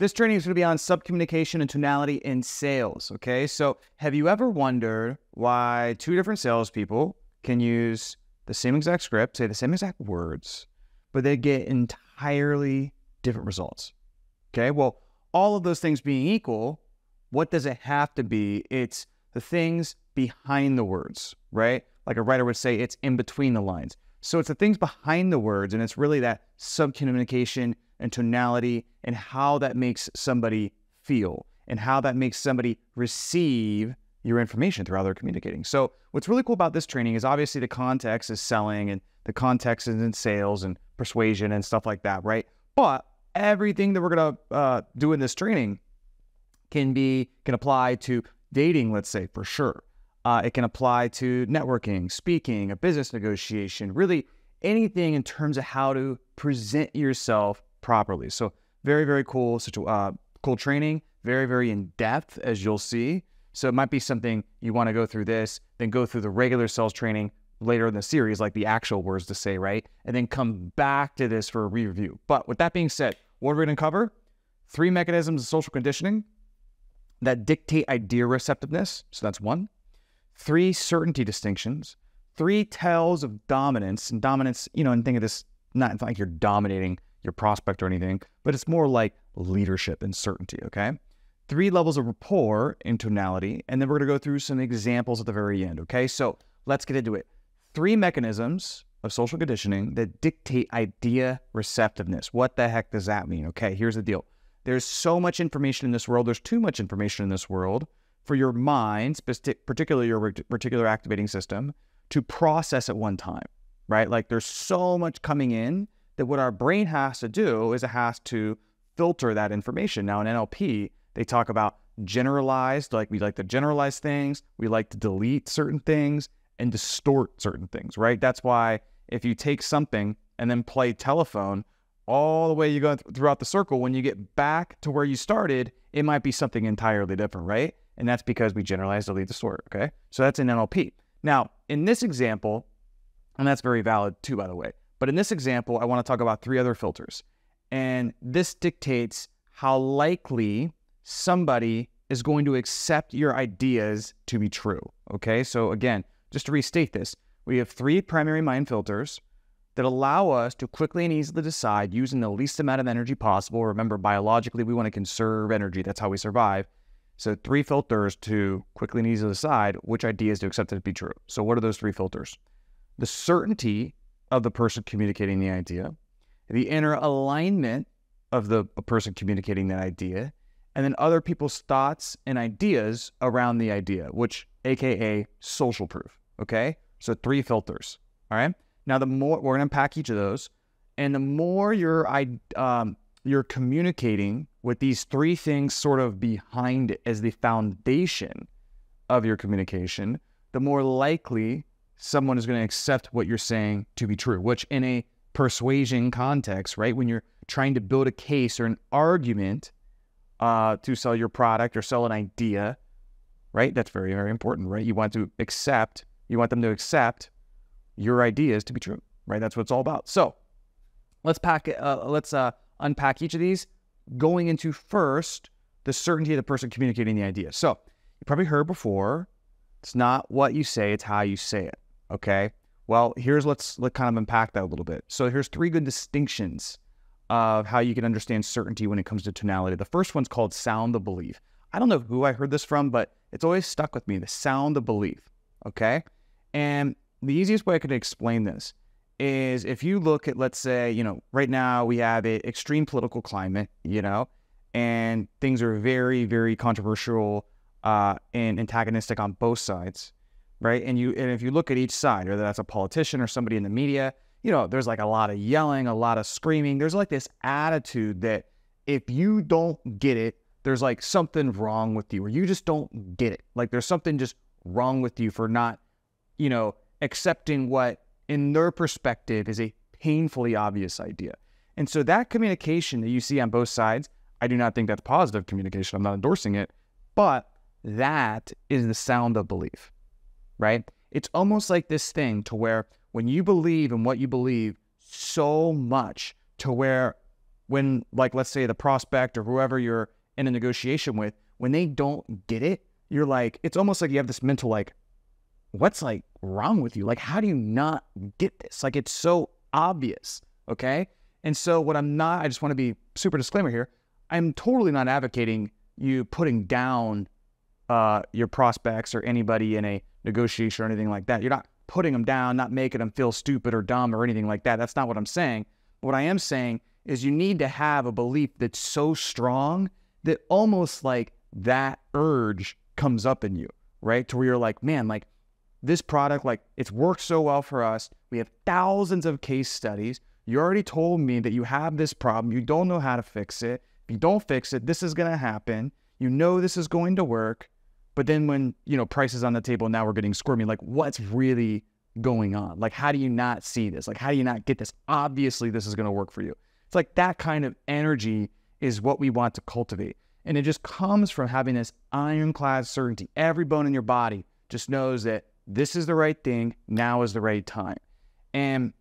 This training is going to be on subcommunication and tonality in sales. Okay. So, have you ever wondered why two different salespeople can use the same exact script, say the same exact words, but they get entirely different results? Okay. Well, all of those things being equal, what does it have to be? It's the things behind the words, right? Like a writer would say, it's in between the lines. So it's the things behind the words, and it's really that subcommunication and tonality and how that makes somebody feel and how that makes somebody receive your information through how they're communicating. So what's really cool about this training is obviously the context is selling and the context is in sales and persuasion and stuff like that, right? But everything that we're gonna uh, do in this training can be can apply to dating, let's say for sure. Uh, it can apply to networking, speaking, a business negotiation, really anything in terms of how to present yourself properly. So very, very cool, such a uh, cool training, very, very in depth, as you'll see. So it might be something you want to go through this, then go through the regular sales training later in the series, like the actual words to say, right? And then come back to this for a re-review. But with that being said, what we're going to cover three mechanisms of social conditioning that dictate idea receptiveness. So that's one. Three certainty distinctions. Three tells of dominance. And dominance, you know, and think of this not like you're dominating your prospect or anything, but it's more like leadership and certainty, okay? Three levels of rapport and tonality. And then we're to go through some examples at the very end, okay? So let's get into it. Three mechanisms of social conditioning that dictate idea receptiveness. What the heck does that mean? Okay, here's the deal. There's so much information in this world. There's too much information in this world for your mind, particularly your reticular activating system, to process at one time, right? Like there's so much coming in that what our brain has to do is it has to filter that information. Now in NLP, they talk about generalized, like we like to generalize things, we like to delete certain things and distort certain things, right? That's why if you take something and then play telephone all the way you go th- throughout the circle, when you get back to where you started, it might be something entirely different, right? And that's because we generalize, delete, distort, okay? So that's in NLP. Now, in this example, and that's very valid too, by the way, but in this example, I want to talk about three other filters. And this dictates how likely somebody is going to accept your ideas to be true. Okay. So, again, just to restate this, we have three primary mind filters that allow us to quickly and easily decide using the least amount of energy possible. Remember, biologically, we want to conserve energy. That's how we survive. So, three filters to quickly and easily decide which ideas to accept to be true. So, what are those three filters? The certainty of the person communicating the idea, the inner alignment of the person communicating that idea, and then other people's thoughts and ideas around the idea, which AKA social proof. Okay. So three filters. All right. Now, the more we're going to unpack each of those, and the more you're, um, you're communicating with these three things sort of behind it as the foundation of your communication, the more likely someone is going to accept what you're saying to be true, which in a persuasion context, right? When you're trying to build a case or an argument uh, to sell your product or sell an idea, right? That's very, very important, right? You want to accept, you want them to accept your ideas to be true, right? That's what it's all about. So let's pack, uh, let's uh, unpack each of these, going into first the certainty of the person communicating the idea. So you probably heard before, it's not what you say, it's how you say it. Okay. Well, here's let's let kind of unpack that a little bit. So here's three good distinctions of how you can understand certainty when it comes to tonality. The first one's called sound of belief. I don't know who I heard this from, but it's always stuck with me. The sound of belief. Okay. And the easiest way I could explain this is if you look at, let's say, you know, right now we have an extreme political climate, you know, and things are very, very controversial uh, and antagonistic on both sides right? And you and if you look at each side, whether that's a politician or somebody in the media, you know, there's like a lot of yelling, a lot of screaming. There's like this attitude that if you don't get it, there's like something wrong with you, or you just don't get it. Like there's something just wrong with you for not, you know, accepting what in their perspective is a painfully obvious idea. And so that communication that you see on both sides, I do not think that's positive communication. I'm not endorsing it, but that is the sound of belief right? It's almost like this thing to where when you believe in what you believe so much to where when, like, let's say the prospect or whoever you're in a negotiation with, when they don't get it, you're like, it's almost like you have this mental, like, what's like wrong with you? Like, how do you not get this? Like, it's so obvious. Okay. And so, what I'm not, I just want to be super disclaimer here. I'm totally not advocating you putting down uh, your prospects or anybody in a negotiation or anything like that. You're not putting them down, not making them feel stupid or dumb or anything like that. That's not what I'm saying. What I am saying is you need to have a belief that's so strong that almost like that urge comes up in you, right? To where you're like, man, like this product, like it's worked so well for us. We have thousands of case studies. You already told me that you have this problem. You don't know how to fix it. If you don't fix it, this is going to happen. You know this is going to work. But then when, you know, prices on the table, now we're getting squirmy, like what's really going on? Like, how do you not see this? Like, how do you not get this? Obviously, this is going to work for you. It's like that kind of energy is what we want to cultivate. And it just comes from having this ironclad certainty. Every bone in your body just knows that this is the right thing. Now is the right time. And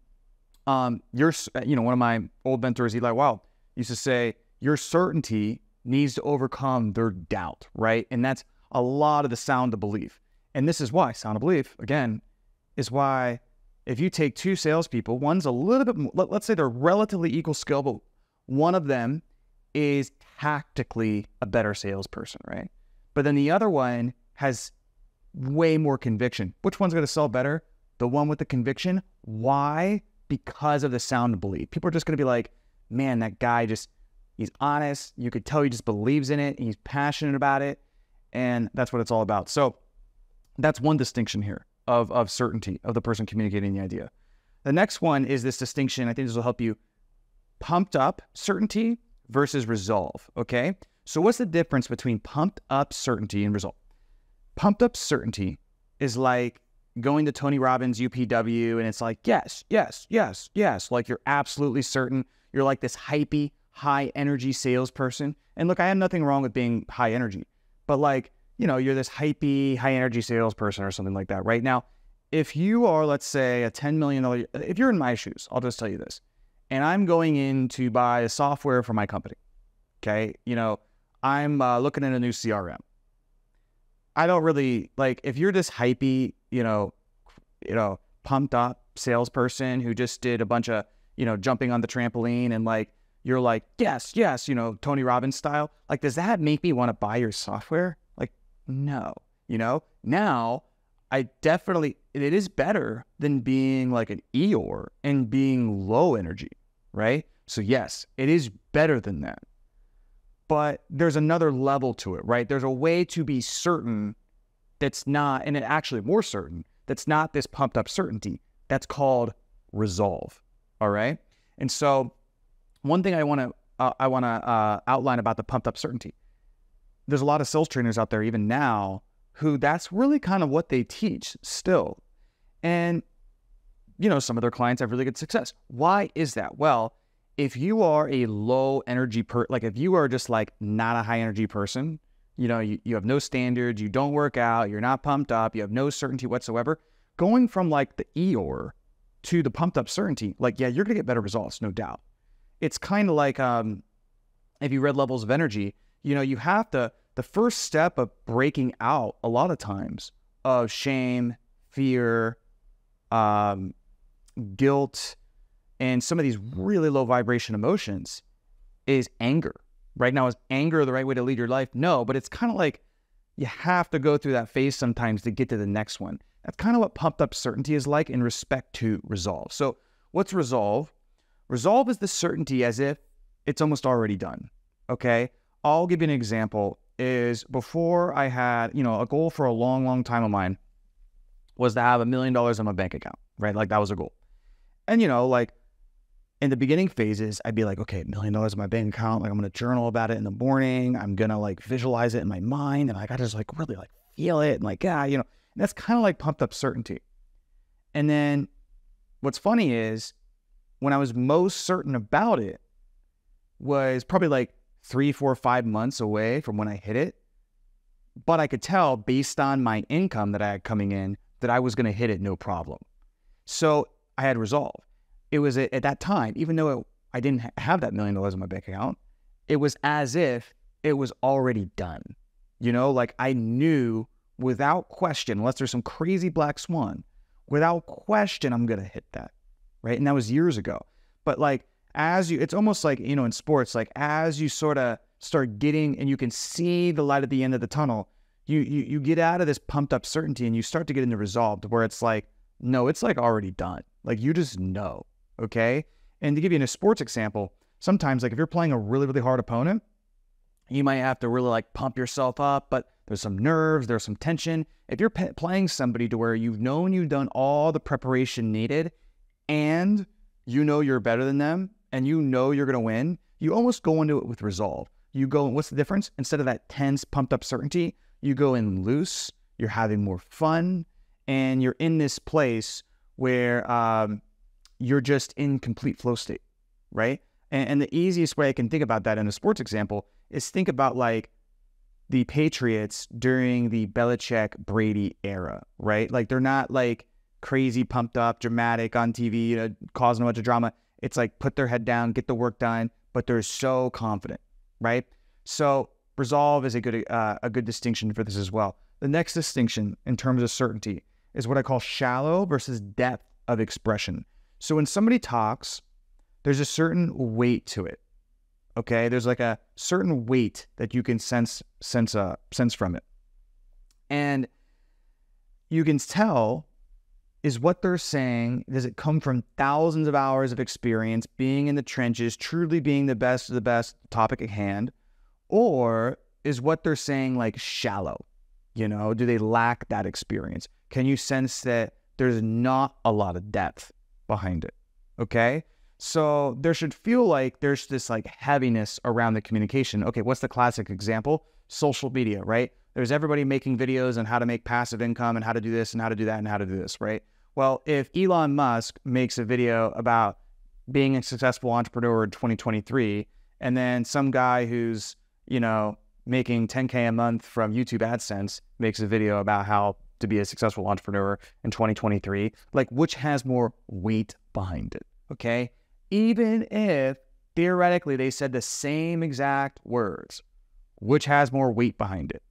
um, you're, you know, one of my old mentors, Eli Wild, used to say, your certainty needs to overcome their doubt, right? And that's a lot of the sound of belief. And this is why sound of belief, again, is why if you take two salespeople, one's a little bit, more, let, let's say they're relatively equal skill, but one of them is tactically a better salesperson, right? But then the other one has way more conviction. Which one's going to sell better? The one with the conviction. Why? Because of the sound of belief. People are just going to be like, man, that guy just, he's honest. You could tell he just believes in it. he's passionate about it. And that's what it's all about. So that's one distinction here of, of certainty of the person communicating the idea. The next one is this distinction. I think this will help you pumped up certainty versus resolve. Okay. So, what's the difference between pumped up certainty and resolve? Pumped up certainty is like going to Tony Robbins UPW and it's like, yes, yes, yes, yes. Like you're absolutely certain. You're like this hypey, high energy salesperson. And look, I have nothing wrong with being high energy but like, you know, you're this hypey, high energy salesperson or something like that. Right now, if you are, let's say, a $10 million, if you're in my shoes, I'll just tell you this, and I'm going in to buy a software for my company, okay, you know, I'm uh, looking at a new CRM. I don't really like if you're this hypey, you know, you know, pumped up salesperson who just did a bunch of, you know, jumping on the trampoline and like you're like, yes, yes, you know, Tony Robbins style. Like, does that make me want to buy your software? Like, no, you know, now I definitely, it is better than being like an Eeyore and being low energy, right? So, yes, it is better than that. But there's another level to it, right? There's a way to be certain that's not, and it actually more certain, that's not this pumped up certainty. That's called resolve. All right. And so one thing I want to uh, I want to uh, outline about the pumped up certainty. There's a lot of sales trainers out there even now who that's really kind of what they teach still, and you know some of their clients have really good success. Why is that? Well, if you are a low energy per like if you are just like not a high energy person, you know you, you have no standards, you don't work out, you're not pumped up, you have no certainty whatsoever. Going from like the Eeyore to the pumped up certainty, like yeah, you're gonna get better results, no doubt it's kind of like um, if you read Levels of Energy, you know, you have to, the first step of breaking out a lot of times of shame, fear, um, guilt, and some of these really low vibration emotions is anger. Right now, is anger the right way to lead your life? No, but it's kind of like you have to go through that phase sometimes to get to the next one. That's kind of what pumped up certainty is like in respect to resolve. So, what's resolve? Resolve is the certainty as if it's almost already done. Okay. I'll give you an example is before I had, you know, a goal for a long, long time of mine was to have a million dollars in my bank account, right? Like that was a goal. And, you know, like in the beginning phases, I'd be like, okay, million dollars in my bank account. Like I'm going to journal about it in the morning. I'm going to like visualize it in my mind. And I got to just like really like feel it. And like, yeah, you know, that's kind of like pumped up certainty. And then what's funny is when I was most certain about it was probably like three, four, five months away from when I hit it. But I could tell based on my income that I had coming in that I was going to hit it no problem. So I had resolve. It was at, that time, even though it I didn't have that million dollars in my bank account. It was as if it was already done. You know, like I knew without question, unless there's some crazy black swan, without question, I'm going to hit that. Right. And that was years ago. But like, as you, it's almost like, you know, in sports, like as you sort of start getting and you can see the light at the end of the tunnel, you, you, you get out of this pumped up certainty and you start to get into resolved where it's like, no, it's like already done. Like you just know. Okay. And to give you a sports example, sometimes like if you're playing a really, really hard opponent, you might have to really like pump yourself up, but there's some nerves, there's some tension. If you're playing somebody to where you've known you've done all the preparation needed and you know you're better than them and you know you're going to win, you almost go into it with resolve. You go, what's the difference? Instead of that tense, pumped up certainty, you go in loose, you're having more fun, and you're in this place where um, you're just in complete flow state, right? And, and the easiest way I can think about that in a sports example is think about like the Patriots during the Belichick Brady era, right? Like they're not like crazy pumped up, dramatic on TV, you know, causing a bunch of drama. It's like put their head down, get the work done, but they're so confident, right? So resolve is a good uh, a good distinction for this as well. The next distinction in terms of certainty is what I call shallow versus depth of expression. So when somebody talks, there's a certain weight to it. Okay, there's like a certain weight that you can sense sense uh, sense from it, and you can tell is what they're saying. Does it come from thousands of hours of experience, being in the trenches, truly being the best of the best topic at hand, or is what they're saying like shallow? You know, do they lack that experience? Can you sense that there's not a lot of depth behind it? Okay. So there should feel like there's this like heaviness around the communication. Okay, what's the classic example? Social media, right? There's everybody making videos on how to make passive income and how to do this and how to do that and how to do this, right? Well, if Elon Musk makes a video about being a successful entrepreneur in 2023, and then some guy who's, you know, making 10K a month from YouTube AdSense makes a video about how to be a successful entrepreneur in 2023, like which has more weight behind it? Okay even if theoretically they said the same exact words, which has more weight behind it?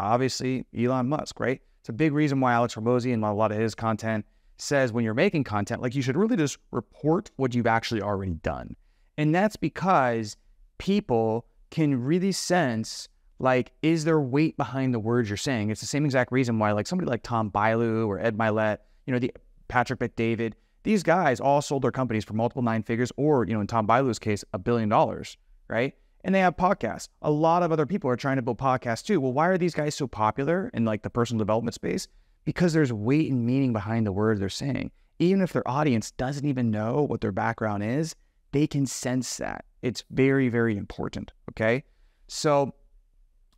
Obviously, Elon Musk, right? It's a big reason why Alex Hormozi and a lot of his content says when you're making content, like you should really just report what you've actually already done. And that's because people can really sense like, is there weight behind the words you're saying? It's the same exact reason why, like somebody like Tom Bilyeu or Ed Mylett, you know, the Patrick Bet-David, these guys all sold their companies for multiple nine figures, or you know, in Tom Bilyeu's case, a billion dollars, right? And they have podcasts. A lot of other people are trying to build podcasts too. Well, why are these guys so popular in like the personal development space? Because there's weight and meaning behind the words they're saying. Even if their audience doesn't even know what their background is, they can sense that. It's very, very important. Okay. So,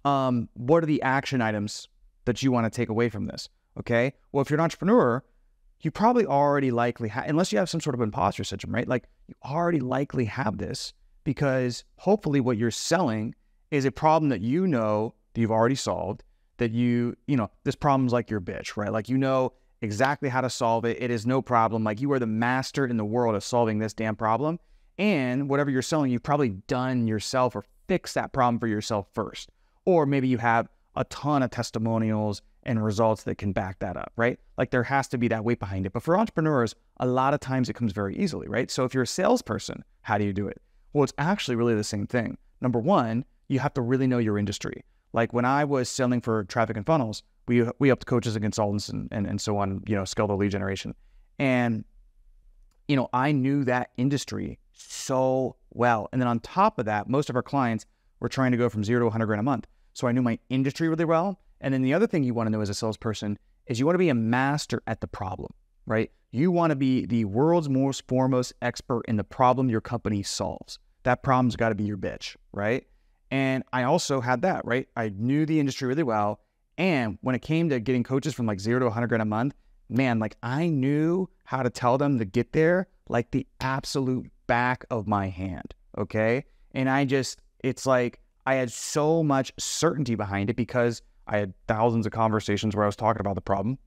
um, what are the action items that you want to take away from this? Okay. Well, if you're an entrepreneur, you probably already likely have, unless you have some sort of imposter syndrome, right? Like you already likely have this because hopefully what you're selling is a problem that you know that you've already solved, that you, you know, this problem's like your bitch, right? Like you know exactly how to solve it. It is no problem. Like you are the master in the world of solving this damn problem. And whatever you're selling, you've probably done yourself or fixed that problem for yourself first. Or maybe you have a ton of testimonials and results that can back that up, right? Like there has to be that weight behind it. But for entrepreneurs, a lot of times it comes very easily, right? So if you're a salesperson, how do you do it? Well, it's actually really the same thing. Number one, you have to really know your industry. Like when I was selling for traffic and funnels, we we helped coaches and consultants and, and, and so on, you know, scale the lead generation. And, you know, I knew that industry so well. And then on top of that, most of our clients were trying to go from zero to 100 grand a month. So I knew my industry really well. And then the other thing you want to know as a salesperson is you want to be a master at the problem, right? You want to be the world's most foremost expert in the problem your company solves. That problem's got to be your bitch, right? And I also had that, right? I knew the industry really well. And when it came to getting coaches from like zero to 100 grand a month, man, like I knew how to tell them to get there like the absolute back of my hand. Okay. And I just, it's like I had so much certainty behind it because I had thousands of conversations where I was talking about the problem.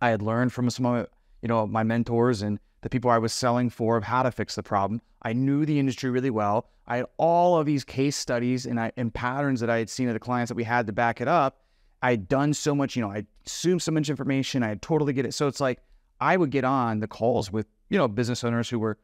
I had learned from some of you know my mentors and the people I was selling for of how to fix the problem. I knew the industry really well. I had all of these case studies and, I, and patterns that I had seen of the clients that we had to back it up. I had done so much, you know, I assumed so much information. I had totally get it. So it's like I would get on the calls with, you know, business owners who were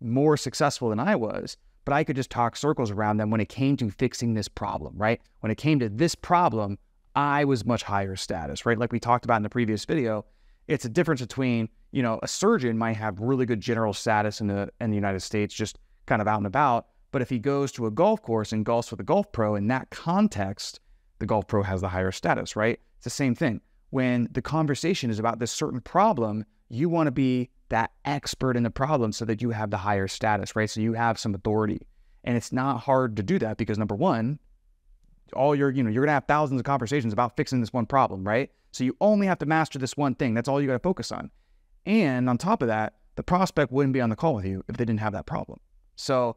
more successful than I was, but I could just talk circles around them when it came to fixing this problem, right? When it came to this problem, I was much higher status, right? Like we talked about in the previous video, it's a difference between, you know, a surgeon might have really good general status in the in the United States, just kind of out and about. But if he goes to a golf course and golfs with a golf pro in that context, the golf pro has the higher status, right? It's the same thing. When the conversation is about this certain problem, you want to be that expert in the problem so that you have the higher status, right? So you have some authority. And it's not hard to do that because number one, all your, you know, you're gonna have thousands of conversations about fixing this one problem, right? So you only have to master this one thing. That's all you gotta focus on. And on top of that, the prospect wouldn't be on the call with you if they didn't have that problem. So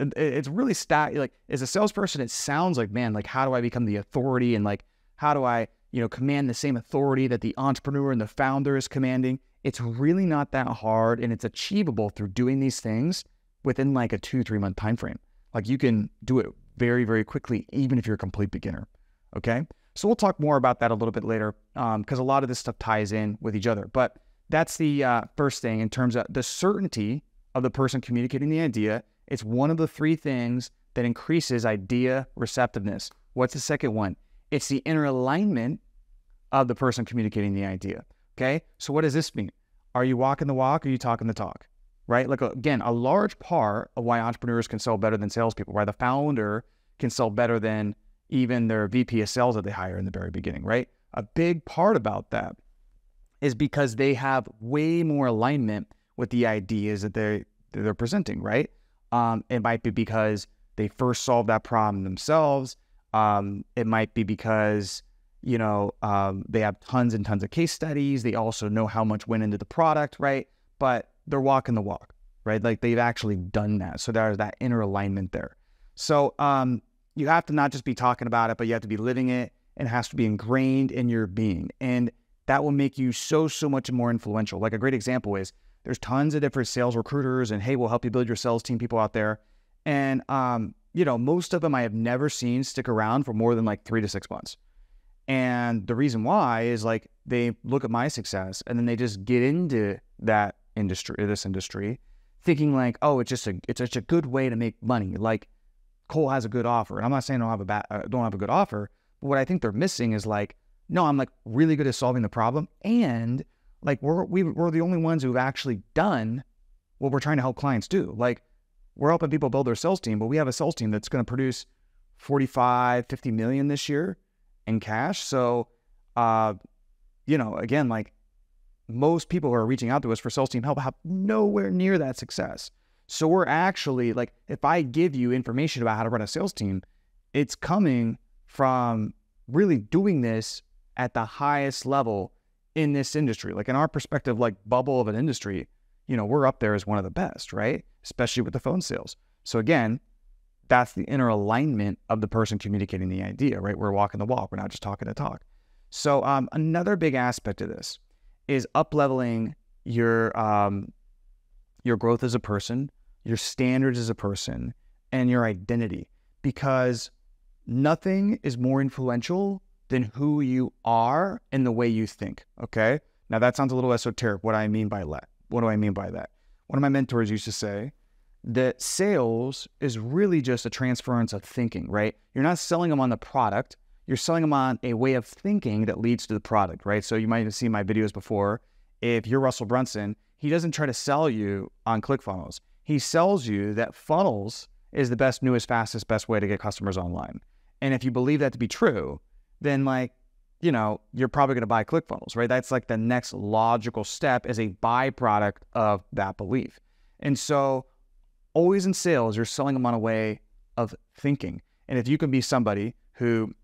it's really stat like as a salesperson, it sounds like, man, like how do I become the authority and like how do I, you know, command the same authority that the entrepreneur and the founder is commanding? It's really not that hard and it's achievable through doing these things within like a two, three month time frame. Like you can do it very, very quickly, even if you're a complete beginner. Okay. So we'll talk more about that a little bit later because um, a lot of this stuff ties in with each other. But that's the uh, first thing in terms of the certainty of the person communicating the idea. It's one of the three things that increases idea receptiveness. What's the second one? It's the inner alignment of the person communicating the idea. Okay. So what does this mean? Are you walking the walk or are you talking the talk? Right. Like, again, a large part of why entrepreneurs can sell better than salespeople, why the founder can sell better than even their VP of sales that they hire in the very beginning. Right. A big part about that is because they have way more alignment with the ideas that they they're presenting. Right. Um, it might be because they first solved that problem themselves. Um, it might be because you know, um, they have tons and tons of case studies. They also know how much went into the product, right? But they're walking the walk, right? Like they've actually done that. So there's that inner alignment there. So um, you have to not just be talking about it, but you have to be living it. and It has to be ingrained in your being. And that will make you so, so much more influential. Like a great example is there's tons of different sales recruiters and hey, we'll help you build your sales team people out there. And, um, you know, most of them I have never seen stick around for more than like three to six months. And the reason why is like they look at my success and then they just get into that industry, this industry, thinking like, oh, it's just a it's such a good way to make money. Like Cole has a good offer, and I'm not saying I don't have a bad, uh, don't have a good offer, but what I think they're missing is like, no, I'm like really good at solving the problem, and like we're we, we're the only ones who've actually done what we're trying to help clients do. Like we're helping people build their sales team, but we have a sales team that's going to produce 45, 50 million this year in cash. So, uh, you know, again, like most people who are reaching out to us for sales team help have nowhere near that success. So we're actually like, if I give you information about how to run a sales team, it's coming from really doing this at the highest level in this industry. Like in our perspective, like bubble of an industry, you know, we're up there as one of the best, right? Especially with the phone sales. So again, that's the inner alignment of the person communicating the idea, right? We're walking the walk. We're not just talking the talk. So um, another big aspect of this is up leveling your um, your growth as a person, your standards as a person, and your identity. Because nothing is more influential than who you are and the way you think. Okay. Now that sounds a little esoteric. What I mean by that? What do I mean by that? One of my mentors used to say that sales is really just a transference of thinking, right? You're not selling them on the product, you're selling them on a way of thinking that leads to the product, right? So you might have seen my videos before. If you're Russell Brunson, he doesn't try to sell you on ClickFunnels. He sells you that funnels is the best, newest, fastest, best way to get customers online. And if you believe that to be true, then like, you know, you're probably going to buy ClickFunnels, right? That's like the next logical step as a byproduct of that belief. And so always in sales, you're selling them on a way of thinking. And if you can be somebody who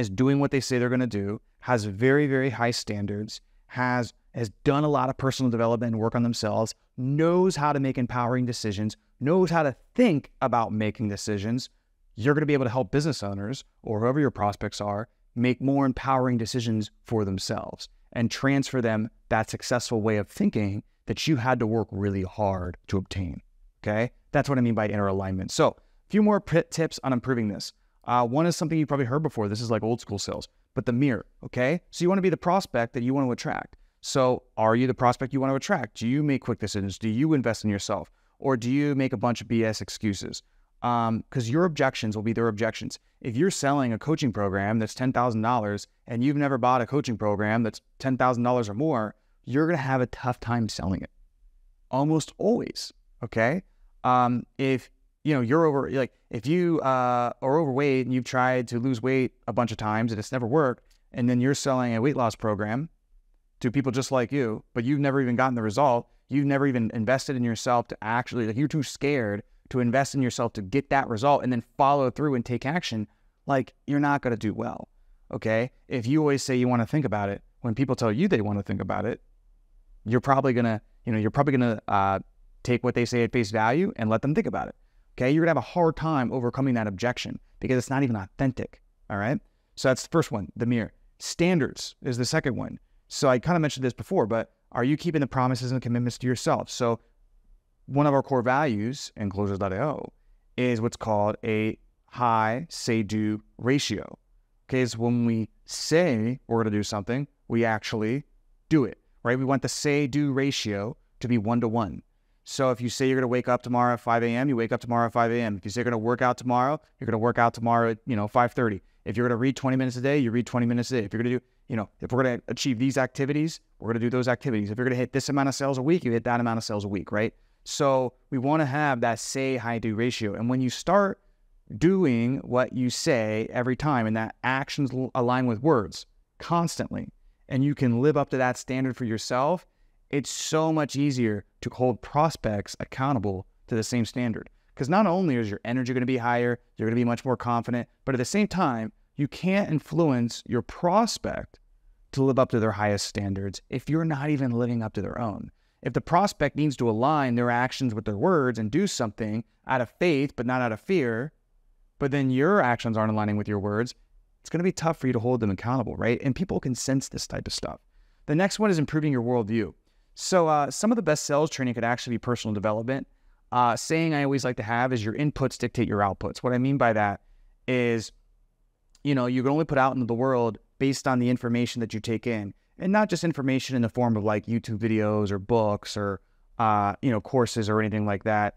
is doing what they say they're going to do, has very, very high standards, has has done a lot of personal development and work on themselves, knows how to make empowering decisions, knows how to think about making decisions, you're going to be able to help business owners or whoever your prospects are make more empowering decisions for themselves and transfer them that successful way of thinking that you had to work really hard to obtain. Okay. That's what I mean by inner alignment. So, a few more tips on improving this. Uh, one is something you've probably heard before. This is like old school sales, but the mirror. Okay. So, you want to be the prospect that you want to attract. So, are you the prospect you want to attract? Do you make quick decisions? Do you invest in yourself? Or do you make a bunch of BS excuses? Because um, your objections will be their objections. If you're selling a coaching program that's $10,000 and you've never bought a coaching program that's $10,000 or more, you're going to have a tough time selling it. Almost always. Okay. Um, if you know you're over, like if you uh, are overweight and you've tried to lose weight a bunch of times and it's never worked, and then you're selling a weight loss program to people just like you, but you've never even gotten the result, you've never even invested in yourself to actually, like you're too scared to invest in yourself to get that result and then follow through and take action, like you're not going to do well. Okay. If you always say you want to think about it, when people tell you they want to think about it, you're probably going to, you know, you're probably going to uh, take what they say at face value and let them think about it. Okay. You're to have a hard time overcoming that objection because it's not even authentic. All right. So that's the first one, the mirror. Standards is the second one. So I kind of mentioned this before, but are you keeping the promises and commitments to yourself? So one of our core values in closers.io is what's called a high say do ratio. Okay, so when we say we're to do something, we actually do it, right? We want the say do ratio to be one to one. So if you say you're going to wake up tomorrow at 5 a.m., you wake up tomorrow at 5 a.m. If you say you're going to work out tomorrow, you're going to work out tomorrow at, you know, 5.30. If you're going to read 20 minutes a day, you read 20 minutes a day. If you're going to do, you know, if we're going to achieve these activities, we're going to do those activities. If you're going to hit this amount of sales a week, you hit that amount of sales a week, right? So we want to have that say high do ratio. And when you start doing what you say every time and that actions align with words constantly, and you can live up to that standard for yourself, it's so much easier to hold prospects accountable to the same standard. Because not only is your energy going to be higher, you're going to be much more confident, but at the same time, you can't influence your prospect to live up to their highest standards if you're not even living up to their own. If the prospect needs to align their actions with their words and do something out of faith, but not out of fear, but then your actions aren't aligning with your words, it's going to be tough for you to hold them accountable, right? And people can sense this type of stuff. The next one is improving your worldview. So, uh, some of the best sales training could actually be personal development. Uh, saying I always like to have is your inputs dictate your outputs. What I mean by that is, you know, you can only put out into the world based on the information that you take in and not just information in the form of like YouTube videos or books or uh, you know courses or anything like that.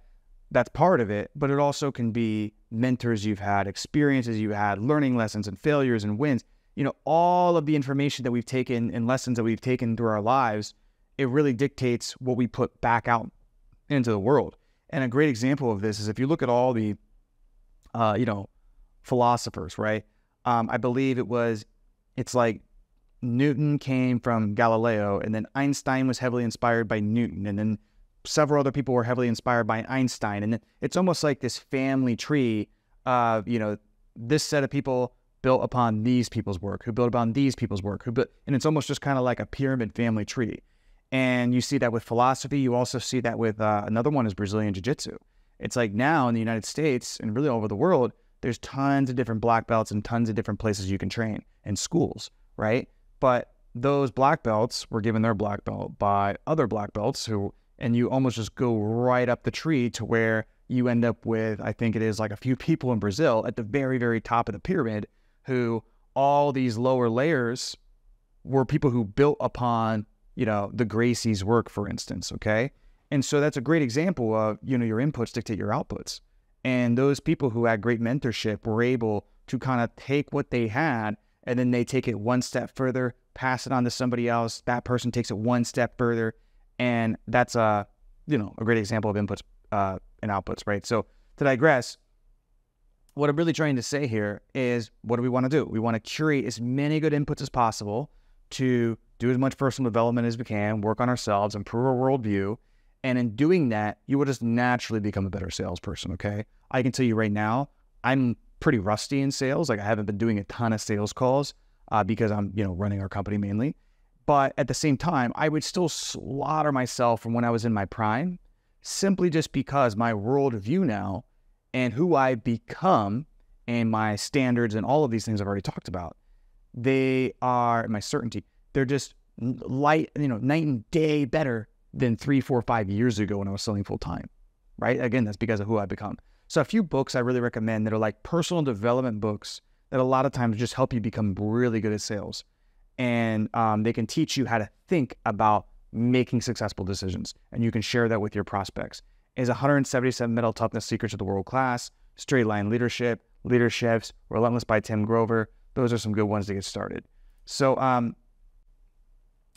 That's part of it, but it also can be mentors you've had, experiences you've had, learning lessons and failures and wins. You know, all of the information that we've taken and lessons that we've taken through our lives, it really dictates what we put back out into the world. And a great example of this is if you look at all the, uh, you know, philosophers, right? Um, I believe it was, it's like Newton came from Galileo, and then Einstein was heavily inspired by Newton, and then several other people were heavily inspired by Einstein. And it's almost like this family tree of, you know, this set of people built upon these people's work, who built upon these people's work, who built, and it's almost just kind of like a pyramid family tree. And you see that with philosophy. You also see that with uh, another one is Brazilian Jiu Jitsu. It's like now in the United States and really all over the world, there's tons of different black belts and tons of different places you can train and schools, right? But those black belts were given their black belt by other black belts who, and you almost just go right up the tree to where you end up with, I think it is like a few people in Brazil at the very, very top of the pyramid who all these lower layers were people who built upon, you know, the Gracie's work, for instance. Okay. And so that's a great example of, you know, your inputs dictate your outputs. And those people who had great mentorship were able to kind of take what they had and then they take it one step further, pass it on to somebody else. That person takes it one step further, and that's a you know a great example of inputs uh, and outputs, right? So to digress, what I'm really trying to say here is what do we want to do? We want to curate as many good inputs as possible to do as much personal development as we can, work on ourselves, improve our worldview. And in doing that, you will just naturally become a better salesperson. Okay. I can tell you right now, I'm pretty rusty in sales. Like I haven't been doing a ton of sales calls uh, because I'm, you know, running our company mainly. But at the same time, I would still slaughter myself from when I was in my prime, simply just because my worldview now and who I become and my standards and all of these things I've already talked about, they are my certainty. They're just light, you know, night and day better than three, four, five years ago when I was selling full time, right? Again, that's because of who I've become. So a few books I really recommend that are like personal development books that a lot of times just help you become really good at sales. And um, they can teach you how to think about making successful decisions. And you can share that with your prospects. Is 177 mental toughness secrets of the world class, straight line leadership, leaderships, relentless by Tim Grover. Those are some good ones to get started. So um,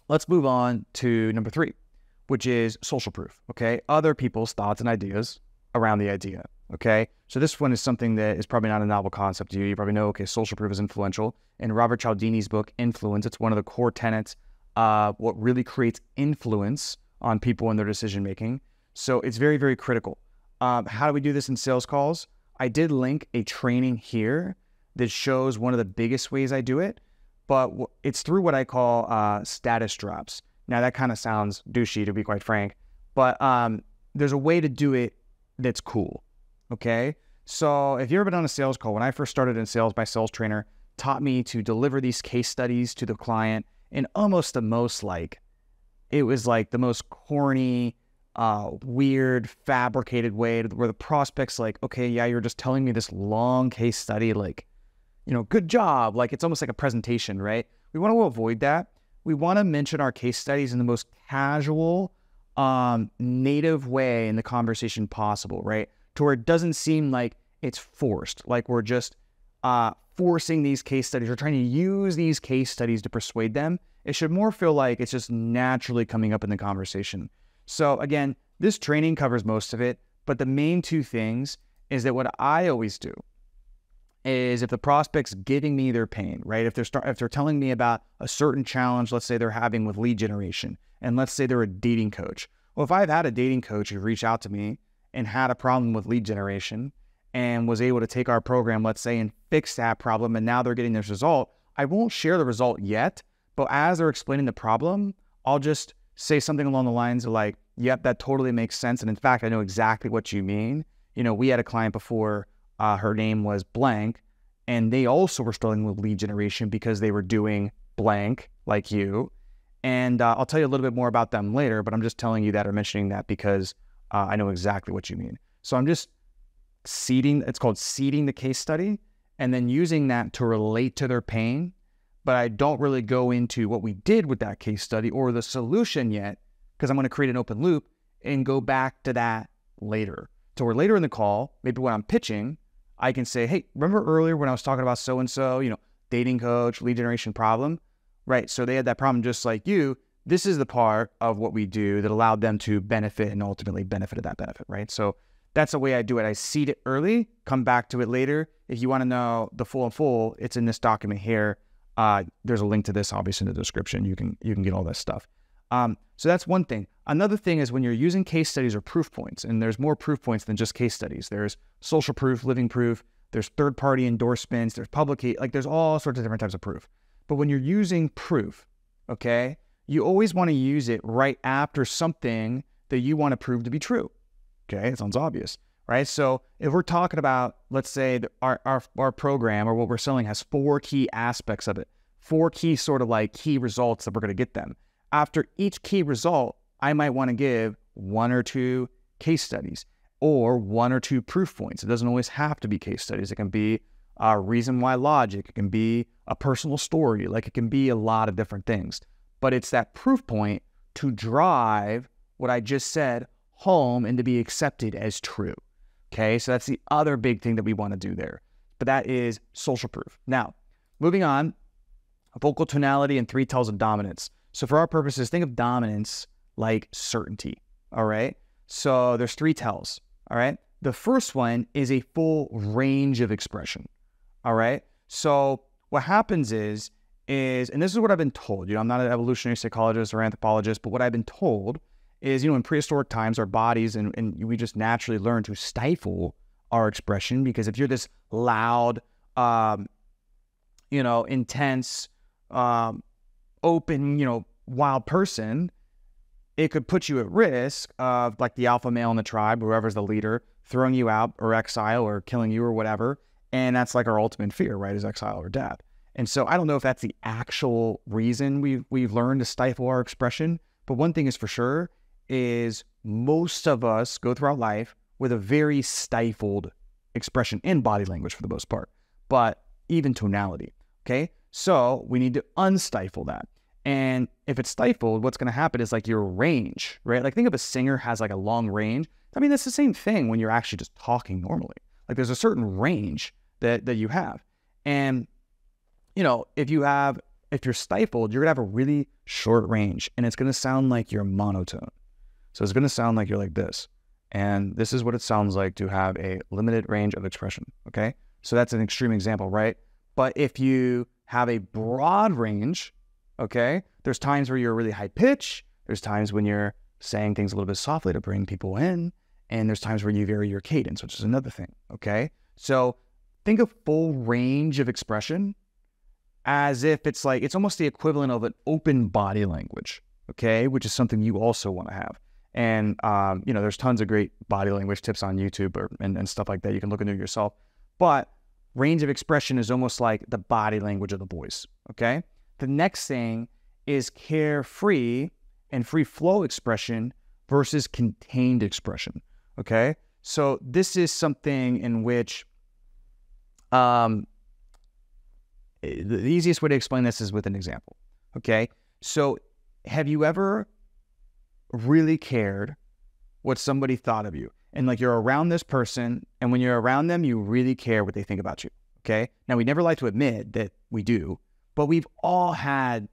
let's move on to number three, which is social proof. Okay. Other people's thoughts and ideas around the idea. Okay. So this one is something that is probably not a novel concept to you. You probably know, okay, social proof is influential. In Robert Cialdini's book, Influence, it's one of the core tenets what really creates influence on people and their decision making. So it's very, very critical. Um, how do we do this in sales calls? I did link a training here that shows one of the biggest ways I do it, but it's through what I call uh, status drops. Now, that kind of sounds douchey, to be quite frank, but um, there's a way to do it that's cool. Okay. So if you've ever been on a sales call, when I first started in sales, my sales trainer taught me to deliver these case studies to the client in almost the most like, it was like the most corny, uh, weird, fabricated way where the prospect's like, okay, yeah, you're just telling me this long case study, like, you know, good job. Like it's almost like a presentation, right? We want to avoid that. We want to mention our case studies in the most casual, um, native way in the conversation possible, right? To where it doesn't seem like it's forced, like we're just uh, forcing these case studies or trying to use these case studies to persuade them. It should more feel like it's just naturally coming up in the conversation. So, again, this training covers most of it, but the main two things is that what I always do is if the prospect's giving me their pain, right? If they're start, if they're telling me about a certain challenge, let's say they're having with lead generation, and let's say they're a dating coach. Well, if I've had a dating coach who reached out to me and had a problem with lead generation and was able to take our program, let's say, and fix that problem, and now they're getting this result, I won't share the result yet, but as they're explaining the problem, I'll just say something along the lines of like, "Yep, that totally makes sense," and in fact, I know exactly what you mean. You know, we had a client before uh, her name was blank, and they also were struggling with lead generation because they were doing blank like you. And uh, I'll tell you a little bit more about them later, but I'm just telling you that or mentioning that because uh, I know exactly what you mean. So I'm just seeding, it's called seeding the case study, and then using that to relate to their pain. But I don't really go into what we did with that case study or the solution yet, because I'm going to create an open loop and go back to that later. So we're later in the call, maybe when I'm pitching, I can say, hey, remember earlier when I was talking about so and so, you know, dating coach, lead generation problem? Right. So they had that problem just like you. This is the part of what we do that allowed them to benefit and ultimately benefited that benefit. Right. So that's the way I do it. I seed it early, come back to it later. If you want to know the full and full, it's in this document here. Uh, there's a link to this obviously in the description. You can you can get all this stuff. Um, so that's one thing. Another thing is when you're using case studies or proof points, and there's more proof points than just case studies. There's social proof, living proof, there's third party endorsements, there's public, like there's all sorts of different types of proof. But when you're using proof, okay, you always want to use it right after something that you want to prove to be true. Okay, it sounds obvious, right? So if we're talking about, let's say our, our, our program or what we're selling has four key aspects of it, four key sort of like key results that we're going to get them after each key result, I might want to give one or two case studies or one or two proof points. It doesn't always have to be case studies. It can be a reason why logic. It can be a personal story. Like it can be a lot of different things. But it's that proof point to drive what I just said home and to be accepted as true. Okay, so that's the other big thing that we want to do there. But that is social proof. Now, moving on, vocal tonality and three tells of dominance. So for our purposes, think of dominance like certainty. All right. So there's three tells. All right. The first one is a full range of expression. All right. So what happens is, is, and this is what I've been told, you know, I'm not an evolutionary psychologist or anthropologist, but what I've been told is, you know, in prehistoric times, our bodies and, and we just naturally learn to stifle our expression because if you're this loud, um, you know, intense, um, open, you know, wild person, it could put you at risk of like the alpha male in the tribe, whoever's the leader, throwing you out or exile or killing you or whatever. And that's like our ultimate fear, right? Is exile or death. And so I don't know if that's the actual reason we've we've learned to stifle our expression. But one thing is for sure is most of us go throughout life with a very stifled expression and body language for the most part, but even tonality. Okay. So we need to unstifle that. And if it's stifled, what's going to happen is like your range, right? Like think of a singer has like a long range. I mean, that's the same thing when you're actually just talking normally. Like there's a certain range that that you have. And you know, if you have if you're stifled, you're going to have a really short range and it's going to sound like you're monotone. So it's going to sound like you're like this. And this is what it sounds like to have a limited range of expression, okay? So that's an extreme example, right? But if you have a broad range, Okay. There's times where you're really high pitch. There's times when you're saying things a little bit softly to bring people in. And there's times where you vary your cadence, which is another thing. Okay. So think of full range of expression as if it's like, it's almost the equivalent of an open body language. Okay. Which is something you also want to have. And, um, you know, there's tons of great body language tips on YouTube or, and, and stuff like that. You can look into yourself. But range of expression is almost like the body language of the voice. Okay. The next thing is carefree and free flow expression versus contained expression. Okay. So this is something in which um, the easiest way to explain this is with an example. Okay. So have you ever really cared what somebody thought of you? And like you're around this person, and when you're around them, you really care what they think about you. Okay. Now, we never like to admit that we do, but we've all had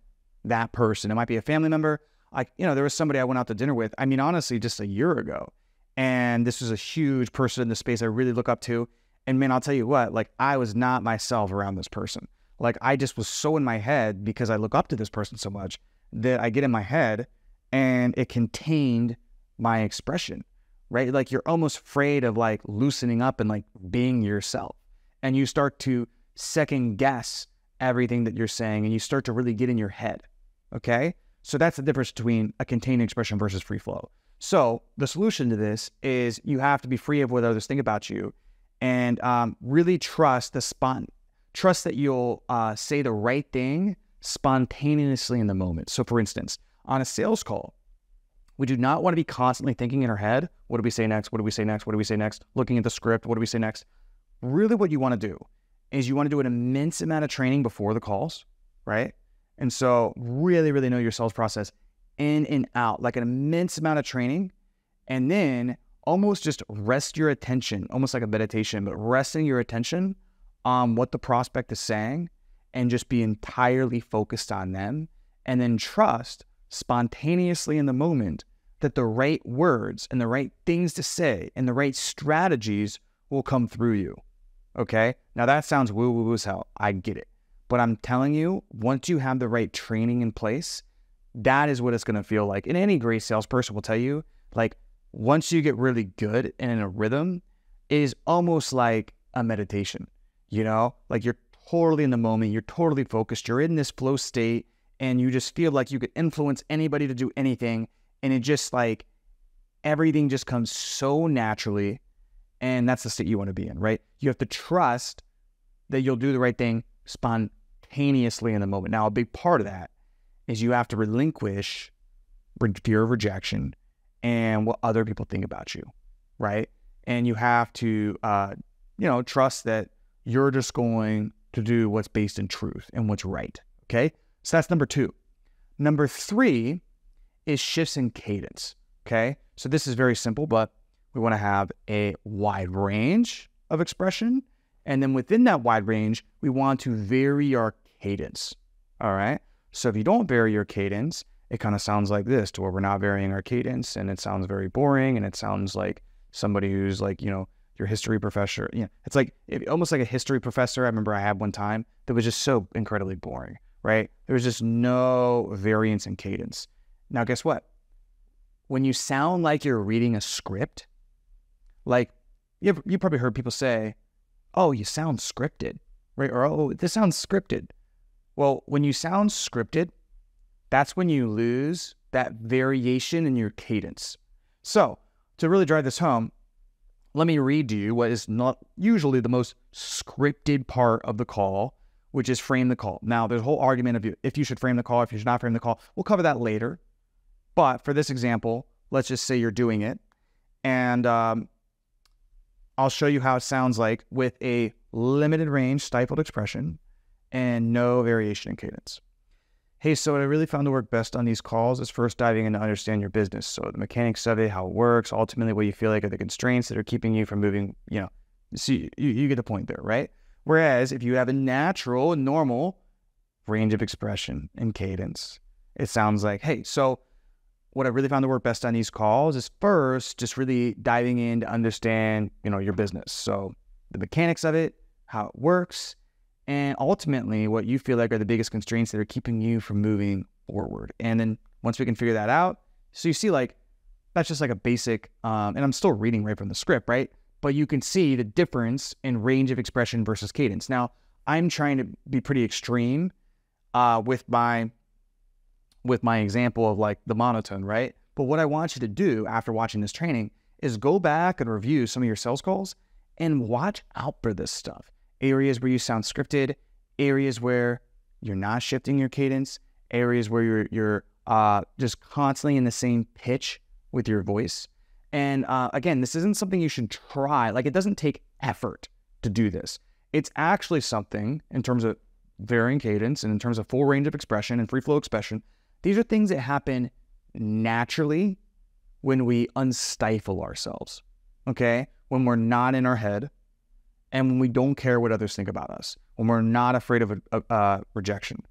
that person. It might be a family member. Like, you know, there was somebody I went out to dinner with. I mean, honestly, just a year ago. And this was a huge person in the space I really look up to. And man, I'll tell you what, like, I was not myself around this person. Like, I just was so in my head because I look up to this person so much that I get in my head and it contained my expression, right? Like, you're almost afraid of like loosening up and like being yourself. And you start to second guess everything that you're saying and you start to really get in your head. Okay. So that's the difference between a contained expression versus free flow. So the solution to this is you have to be free of what others think about you and um, really trust the spot, trust that you'll uh, say the right thing spontaneously in the moment. So for instance, on a sales call, we do not want to be constantly thinking in our head, what do we say next? What do we say next? What do we say next? Looking at the script, what do we say next? Really, what you want to do is you want to do an immense amount of training before the calls, right? And so really, really know your sales process in and out, like an immense amount of training. And then almost just rest your attention, almost like a meditation, but resting your attention on what the prospect is saying and just be entirely focused on them. And then trust spontaneously in the moment that the right words and the right things to say and the right strategies will come through you. Okay. Now that sounds woo woo woo as hell. I get it. But I'm telling you, once you have the right training in place, that is what it's going to feel like. And any great salesperson will tell you, like, once you get really good and in a rhythm, it is almost like a meditation. You know, like you're totally in the moment, you're totally focused, you're in this flow state, and you just feel like you could influence anybody to do anything. And it just like everything just comes so naturally and that's the state you want to be in, right? You have to trust that you'll do the right thing spontaneously in the moment. Now, a big part of that is you have to relinquish fear of rejection and what other people think about you, right? And you have to, uh, you know, trust that you're just going to do what's based in truth and what's right. Okay. So that's number two. Number three is shifts in cadence. Okay. So this is very simple, but we want to have a wide range of expression. And then within that wide range, we want to vary our cadence. All right. So if you don't vary your cadence, it kind of sounds like this to where we're not varying our cadence and it sounds very boring and it sounds like somebody who's like, you know, your history professor. Know, it's like it, almost like a history professor. I remember I had one time that was just so incredibly boring, right? There was just no variance in cadence. Now, guess what? When you sound like you're reading a script, like you you probably heard people say, "Oh, you sound scripted," right? Or "Oh, this sounds scripted." Well, when you sound scripted, that's when you lose that variation in your cadence. So, to really drive this home, let me read to you what is not usually the most scripted part of the call, which is frame the call. Now, there's a whole argument of if you should frame the call, if you should not frame the call. We'll cover that later. But for this example, let's just say you're doing it, and um, I'll show you how it sounds like with a limited range stifled expression and no variation in cadence. Hey, so what I really found to work best on these calls is first diving in to understand your business. So the mechanics of it, how it works, ultimately what you feel like are the constraints that are keeping you from moving, you know, see, you, you get the point there, right? Whereas if you have a natural, normal range of expression and cadence, it sounds like, hey, so what I really found to work best on these calls is first just really diving in to understand, you know, your business. So the mechanics of it, how it works, and ultimately what you feel like are the biggest constraints that are keeping you from moving forward. And then once we can figure that out, so you see like that's just like a basic um, and I'm still reading right from the script, right? But you can see the difference in range of expression versus cadence. Now, I'm trying to be pretty extreme uh, with my with my example of like the monotone, right? But what I want you to do after watching this training is go back and review some of your sales calls and watch out for this stuff. Areas where you sound scripted, areas where you're not shifting your cadence, areas where you're you're uh, just constantly in the same pitch with your voice. And uh, again, this isn't something you should try. Like it doesn't take effort to do this. It's actually something in terms of varying cadence and in terms of full range of expression and free flow expression these are things that happen naturally when we unstifle ourselves, okay? When we're not in our head and when we don't care what others think about us, when we're not afraid of uh, rejection,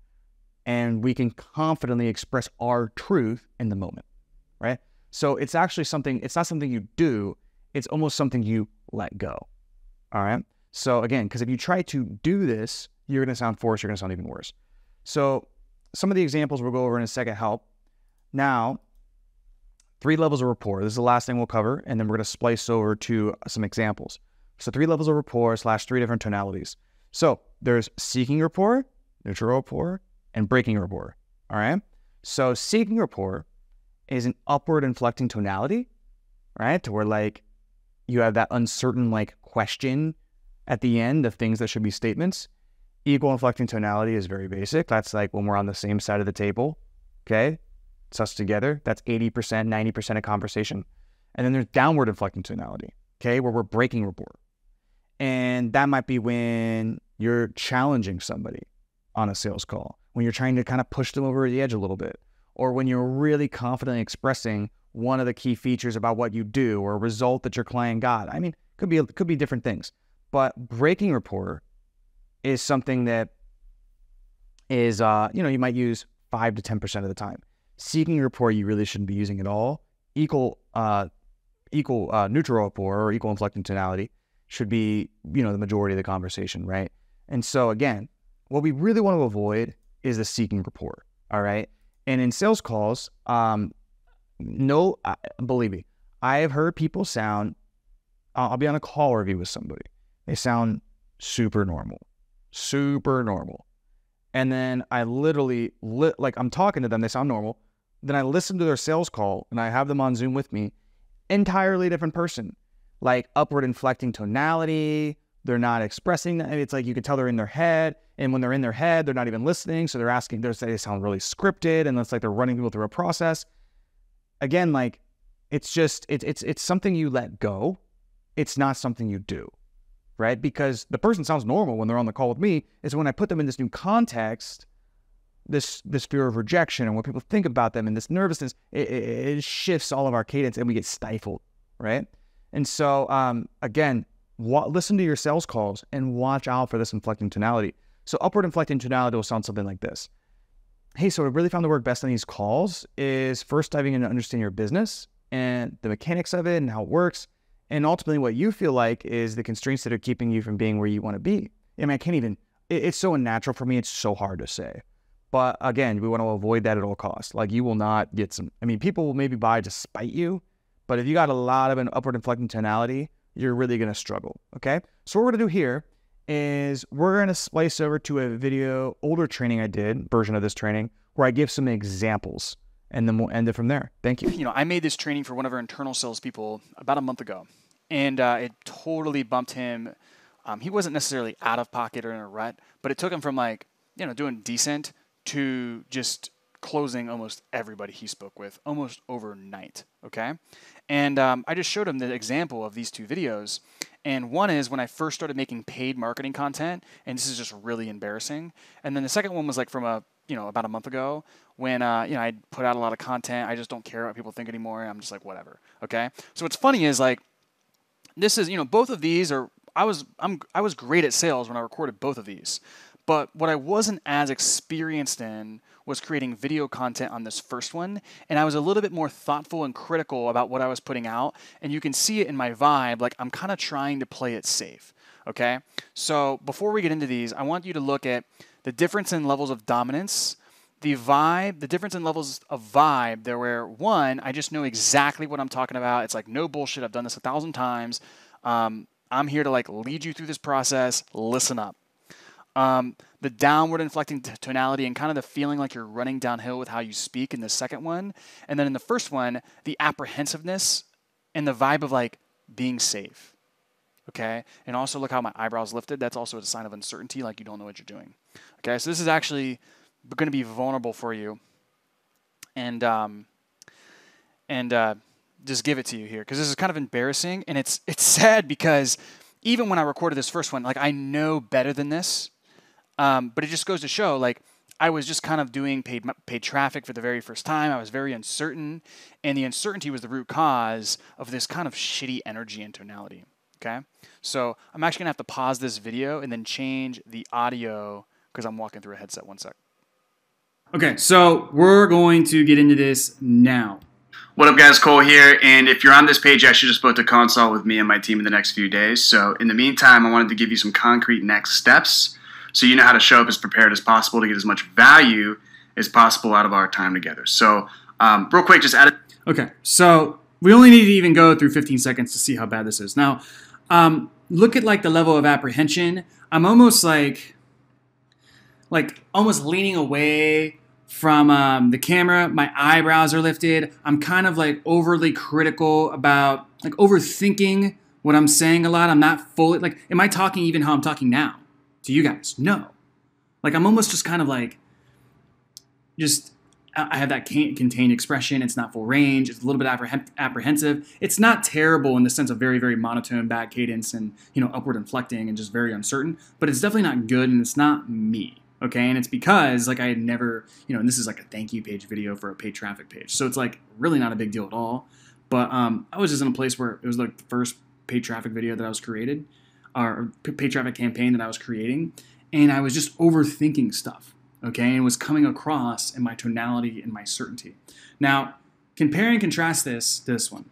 and we can confidently express our truth in the moment, right? So it's actually something, it's not something you do, it's almost something you let go, all right? So again, because if you try to do this, you're gonna sound forced, you're gonna sound even worse. So some of the examples we'll go over in a second help. Now, three levels of rapport. This is the last thing we'll cover, and then we're going to splice over to some examples. So, three levels of rapport slash three different tonalities. So, there's seeking rapport, neutral rapport, and breaking rapport. All right. So, seeking rapport is an upward inflecting tonality, right? To where like you have that uncertain like question at the end of things that should be statements. Equal inflecting tonality is very basic. That's like when we're on the same side of the table. Okay. It's us together. That's 80%, 90% of conversation. And then there's downward inflecting tonality. Okay. Where we're breaking rapport. And that might be when you're challenging somebody on a sales call, when you're trying to kind of push them over the edge a little bit, or when you're really confidently expressing one of the key features about what you do or a result that your client got. I mean, could be could be different things. But breaking rapport is something that is, uh, you know, you might use five to 10% of the time. Seeking rapport, you really shouldn't be using at all. Equal, uh, equal uh, neutral rapport or equal inflecting tonality should be, you know, the majority of the conversation, right? And so again, what we really want to avoid is the seeking rapport, all right? And in sales calls, um, no, uh, believe me, I have heard people sound. I'll be on a call review with somebody. They sound super normal super normal. And then I literally, li- like, I'm talking to them, they sound normal. Then I listen to their sales call and I have them on Zoom with me. Entirely different person, like upward inflecting tonality. They're not expressing that. It's like you can tell they're in their head. And when they're in their head, they're not even listening. So they're asking, they're, they sound really scripted and it's like they're running people through a process. Again, like, it's just, it's, it's, it's something you let go. It's not something you do right? Because the person sounds normal when they're on the call with me. Is when I put them in this new context, this this fear of rejection and what people think about them and this nervousness, it, it, it shifts all of our cadence and we get stifled, right? And so um, again, wa- listen to your sales calls and watch out for this inflecting tonality. So upward inflecting tonality will sound something like this. Hey, so I really found the work best on these calls is first diving into understanding your business and the mechanics of it and how it works and ultimately, what you feel like is the constraints that are keeping you from being where you want to be. I mean, I can't even, it, it's so unnatural for me. It's so hard to say. But again, we want to avoid that at all costs. Like, you will not get some, I mean, people will maybe buy to spite you, but if you got a lot of an upward inflecting tonality, you're really going to struggle. Okay. So, what we're going to do here is we're going to splice over to a video, older training I did, version of this training, where I give some examples and then we'll end it from there. Thank you. You know, I made this training for one of our internal salespeople about a month ago and uh, it totally bumped him. Um, he wasn't necessarily out of pocket or in a rut, but it took him from like you know doing decent to just closing almost everybody he spoke with almost overnight. Okay. And um, I just showed him the example of these two videos. And one is when I first started making paid marketing content, and this is just really embarrassing. And then the second one was like from a you know about a month ago when uh, you know I put out a lot of content. I just don't care what people think anymore. I'm just like whatever. Okay. So what's funny is like this is you know both of these are I was I'm I was great at sales when I recorded both of these. But what I wasn't as experienced in was creating video content on this first one. And I was a little bit more thoughtful and critical about what I was putting out. And you can see it in my vibe. Like I'm kind of trying to play it safe. Okay. So before we get into these, I want you to look at the difference in levels of dominance the vibe, the difference in levels of vibe, there where one, I just know exactly what I'm talking about. It's like no bullshit. I've done this a thousand times. Um, I'm here to like lead you through this process. Listen up. Um, the downward inflecting tonality and kind of the feeling like you're running downhill with how you speak in the second one. And then in the first one, the apprehensiveness and the vibe of like being safe. Okay. And also look how my eyebrows lifted. That's also a sign of uncertainty, like you don't know what you're doing. Okay. So this is actually going to be vulnerable for you. And, um, and, uh, just give it to you here because this is kind of embarrassing and it's it's sad because even when I recorded this first one, like I know better than this, um, but it just goes to show like I was just kind of doing paid paid traffic for the very first time. I was very uncertain, and the uncertainty was the root cause of this kind of shitty energy and tonality. Okay, so I'm actually gonna have to pause this video and then change the audio because I'm walking through a headset. One sec. Okay, so we're going to get into this now. What up, guys? Cole here. And if you're on this page, I should just book a consult with me and my team in the next few days. So, in the meantime, I wanted to give you some concrete next steps so you know how to show up as prepared as possible to get as much value as possible out of our time together. So, um, real quick, just add it. Okay, so we only need to even go through 15 seconds to see how bad this is. Now, um, look at like the level of apprehension. I'm almost like, like almost leaning away from um, the camera. My eyebrows are lifted. I'm kind of like overly critical about, like overthinking what I'm saying a lot. I'm not fully, like, am I talking even how I'm talking now to you guys? No. Like, I'm almost just kind of like, just, I have that can't contain expression. It's not full range. It's a little bit apprehensive. It's not terrible in the sense of very, very monotone, bad cadence, and you know, upward inflecting, and just very uncertain. But it's definitely not good, and it's not me. Okay, and it's because like I had never, you know, and this is like a thank you page video for a paid traffic page, so it's like really not a big deal at all. But um, I was just in a place where it was like the first paid traffic video that I was created, or paid traffic campaign that I was creating, and I was just overthinking stuff. Okay, and was coming across in my tonality and my certainty. Now, compare and contrast this to this one.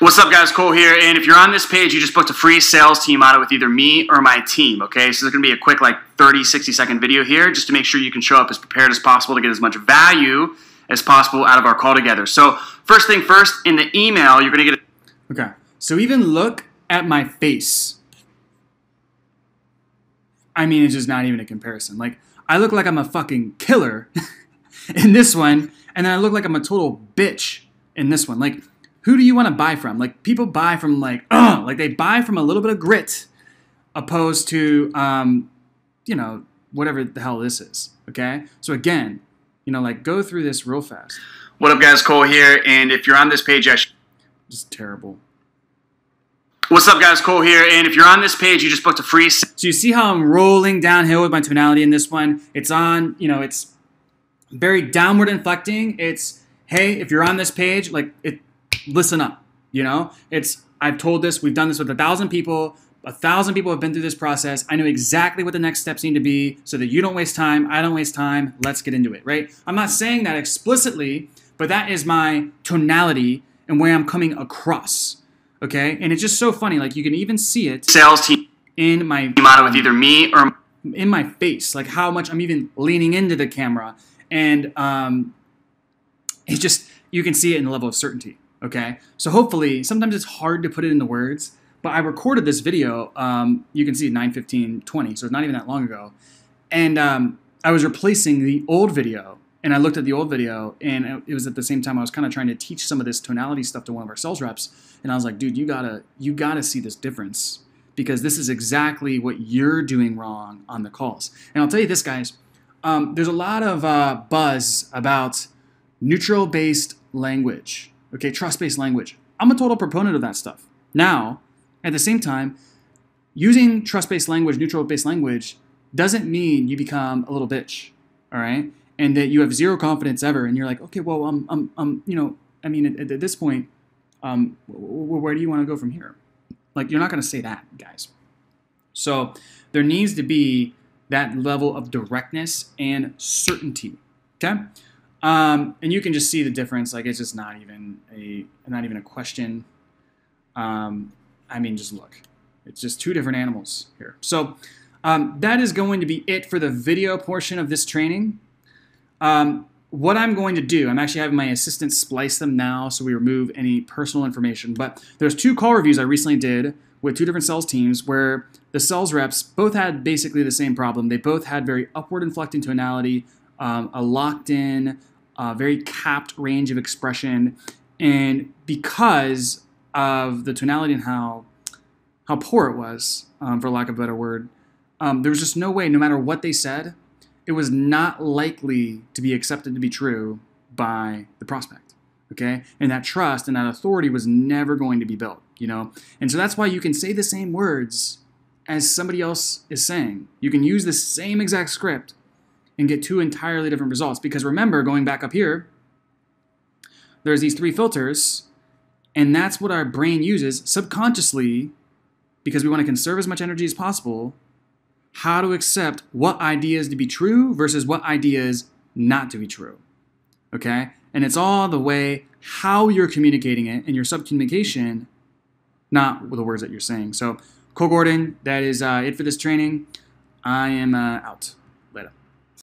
What's up, guys? Cole here. And if you're on this page, you just booked a free sales team audit with either me or my team. Okay, so there's going to be a quick, like 30, 60 second video here just to make sure you can show up as prepared as possible to get as much value as possible out of our call together. So, first thing first, in the email, you're going to get a. Okay, so even look at my face. I mean, it's just not even a comparison. Like, I look like I'm a fucking killer in this one, and then I look like I'm a total bitch in this one. Like, who do you want to buy from? Like people buy from like, oh, like they buy from a little bit of grit, opposed to, um, you know, whatever the hell this is. Okay, so again, you know, like go through this real fast. What up, guys? Cole here, and if you're on this page, I. Sh- just terrible. What's up, guys? Cole here, and if you're on this page, you just booked a free. So you see how I'm rolling downhill with my tonality in this one? It's on, you know, it's very downward inflecting. It's hey, if you're on this page, like it listen up. You know, it's I've told this. We've done this with a thousand people. A thousand people have been through this process. I know exactly what the next steps need to be so that you don't waste time. I don't waste time. Let's get into it, right? I'm not saying that explicitly, but that is my tonality and where I'm coming across. Okay, and it's just so funny. Like you can even see it. Sales team in my motto with either me or in my face, like how much I'm even leaning into the camera, and um, it's just you can see it in the level of certainty. Okay, so hopefully, sometimes it's hard to put it into words, but I recorded this video. Um, you can see 9 15 20, so it's not even that long ago. And um, I was replacing the old video, and I looked at the old video, and it was at the same time I was kind of trying to teach some of this tonality stuff to one of our sales reps, and I was like, dude, you gotta you gotta see this difference because this is exactly what you're doing wrong on the calls. And I'll tell you this, guys, um, there's a lot of uh, buzz about neutral based language, okay, trust based language. I'm a total proponent of that stuff. Now, at the same time, using trust based language, neutral based language, doesn't mean you become a little bitch, all right? And that you have zero confidence ever, and you're like, okay, well, I'm, I'm, I'm you know, I mean, at, at this point, um, where do you want to go from here? Like, you're not going to say that, guys. So there needs to be that level of directness and certainty. Okay, um, and you can just see the difference. Like it's just not even a not even a question. Um, I mean, just look. It's just two different animals here. So um, that is going to be it for the video portion of this training. Um, what I'm going to do, I'm actually having my assistant splice them now so we remove any personal information. But there's two call reviews I recently did with two different sales teams where the sales reps both had basically the same problem. They both had very upward inflecting tonality, um, a locked in, uh, very capped range of expression. And because of the tonality and how how poor it was, um, for lack of a better word, um, there was just no way, no matter what they said, it was not likely to be accepted to be true by the prospect. Okay, and that trust and that authority was never going to be built you know? And so that's why you can say the same words as somebody else is saying. You can use the same exact script and get two entirely different results. Because remember, going back up here, there's these three filters, and that's what our brain uses subconsciously because we want to conserve as much energy as possible. How to accept what ideas to be true versus what ideas not to be true. Okay? And it's all the way how you're communicating it and your subcommunication not the words that you're saying. So, Cole Gordon, that is uh, it for this training. I am uh, out.